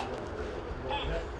はい。